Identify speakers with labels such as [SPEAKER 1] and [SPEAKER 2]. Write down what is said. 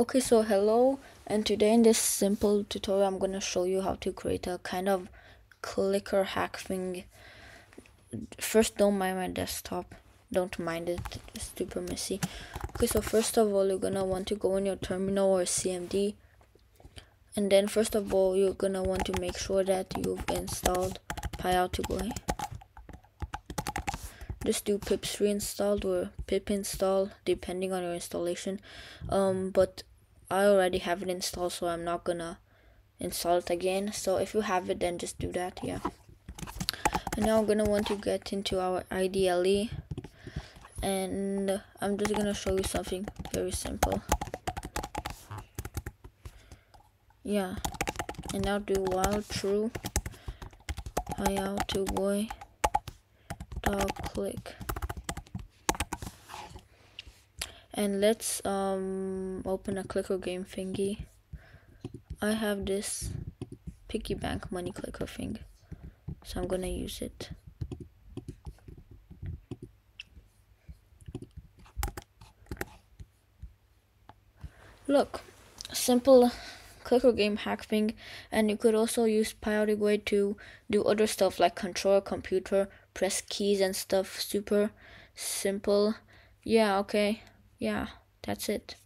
[SPEAKER 1] Okay, so hello, and today in this simple tutorial, I'm gonna show you how to create a kind of clicker hack thing. First, don't mind my desktop. Don't mind it, it's super messy. Okay, so first of all, you're gonna want to go in your terminal or CMD. And then first of all, you're gonna want to make sure that you've installed PyAutoGUI. Just do pip3 install or pip install depending on your installation. Um, but I already have it installed so I'm not gonna install it again. So if you have it then just do that yeah. And now I'm gonna want to get into our IDLE and I'm just gonna show you something very simple. Yeah. And now do while true pyautogui dog click. And let's um open a clicker game thingy. I have this piggy bank money clicker thing so I'm gonna use it. Look simple clicker game hack thing and you could also use PyAutoGUI to do other stuff like control a computer press keys and stuff super simple yeah okay yeah, that's it.